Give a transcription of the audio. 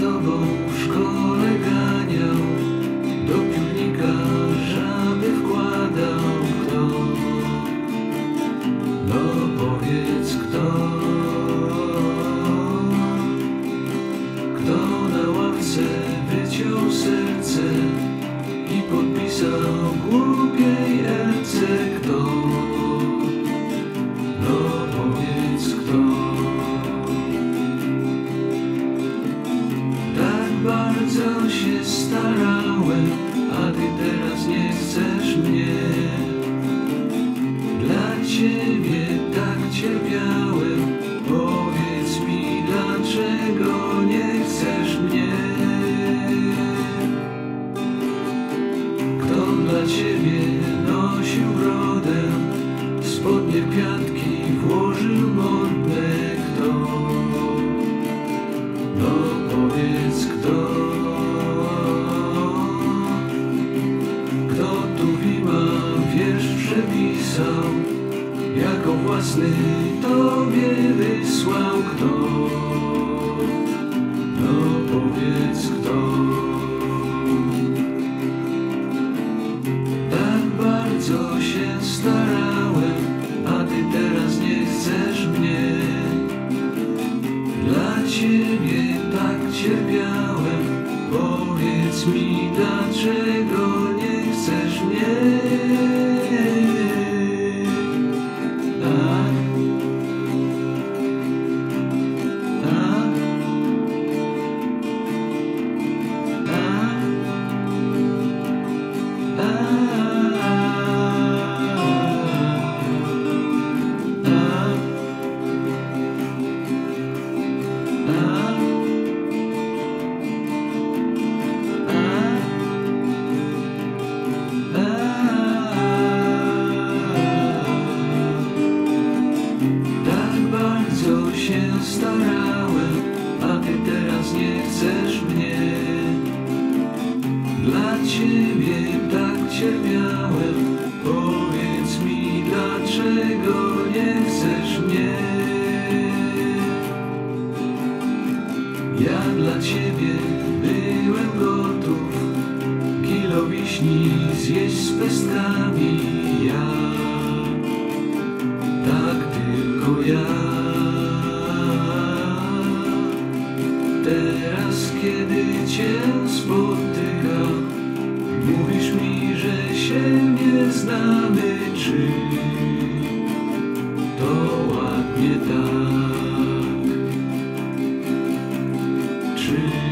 tobą w szkole bardzo się starałem, a ty teraz nie chcesz mnie. Dla ciebie tak cierpiałem, powiedz mi dlaczego nie chcesz mnie. Kto dla ciebie nosił brodę, spodnie piatki włożył przepisał Jako własny Tobie wysłał kto? No powiedz kto? Tak bardzo się starałem A Ty teraz nie chcesz mnie. Dla ciebie tak cierpiałem, powiedz mi dlaczego nie chcesz ciebie tak cierpiałem, powiedz mi dlaczego nie chcesz mnie. Ja dla ciebie byłem gotów. Kilo wiśni zjeść z pestkami Ja. Tak tylko ja. Teraz kiedy cię spotykam oczy To ładnie tak? Czy